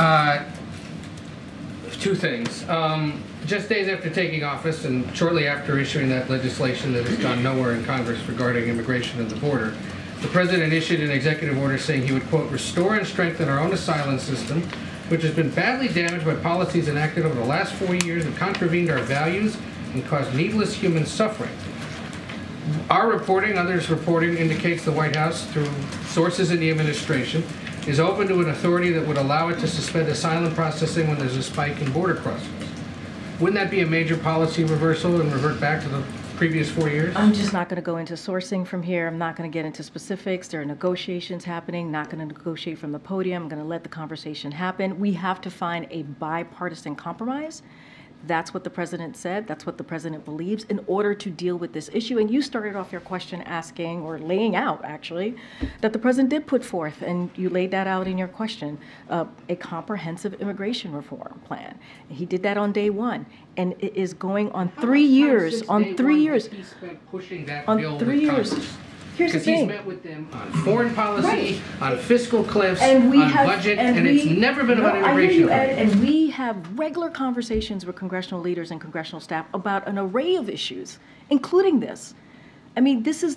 Uh, Two things. Um, Just days after taking office and shortly after issuing that legislation that has gone nowhere in Congress regarding immigration and the border, the president issued an executive order saying he would, quote, "restore and strengthen our own asylum system, which has been badly damaged by policies enacted over the last four years and contravened our values and caused needless human suffering." Our reporting, others' reporting indicates the White House, through sources in the administration, is open to an authority that would allow it to suspend asylum processing when there's a spike in border crossings. Wouldn't that be a major policy reversal and revert back to the previous four years? I'm just not going to go into sourcing from here. I'm not going to get into specifics. There are negotiations happening, not going to negotiate from the podium. I'm going to let the conversation happen. We have to find a bipartisan compromise. That's what the president said. That's what the president believes in order to deal with this issue. And you started off your question asking, or laying out actually, that the president did put forth, and you laid that out in your question, uh, a comprehensive immigration reform plan. He did that on day one, and it is going on How three years. On three years. has He spent pushing that On three years. Here's the Because he's met with them on foreign policy, Right. on fiscal cliffs, And we on have, budget, and it's we- never been about No, hear immigration. you, Ed, And we have regular conversations with congressional leaders and congressional staff about an array of issues, including this. I mean, this is,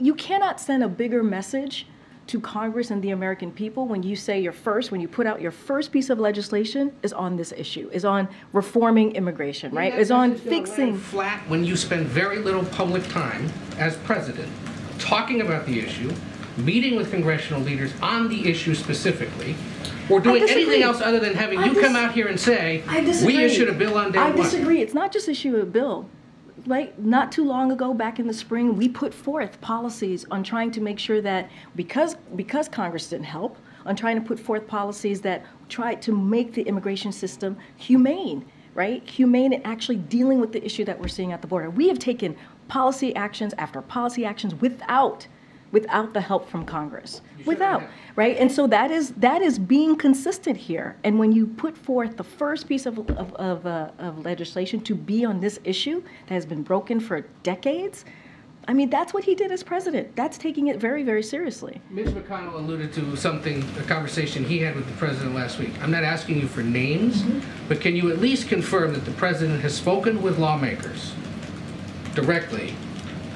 you cannot send a bigger message to Congress and the American people when you say your first, when you put out your first piece of legislation is on this issue, is on reforming immigration, right? Is on message gonna land fixing. Flat when you spend very little public time as president talking about the issue, meeting with congressional leaders on the issue specifically, or doing anything else other than having I you come out here and say, we issued a bill on day I one. disagree. It's not just issue a bill. Like not too long ago, back in the spring, we put forth policies on trying to make sure that because because Congress didn't help, on trying to put forth policies that tried to make the immigration system humane, right? Humane and actually dealing with the issue that we're seeing at the border. We have taken policy actions after policy actions without without the help from Congress. Without, right? And so that is that is being consistent here. And when you put forth the first piece of of, of, uh, of legislation to be on this issue that has been broken for decades, I mean that's what he did as president. That's taking it very very seriously. Mitch McConnell alluded to something, a conversation he had with the president last week. I'm not asking you for names, Mm-hmm. but can you at least confirm that the president has spoken with lawmakers directly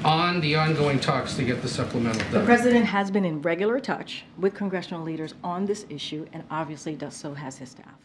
on the ongoing talks to get the supplemental The president has been in regular touch with congressional leaders on this issue, and obviously does so has his staff.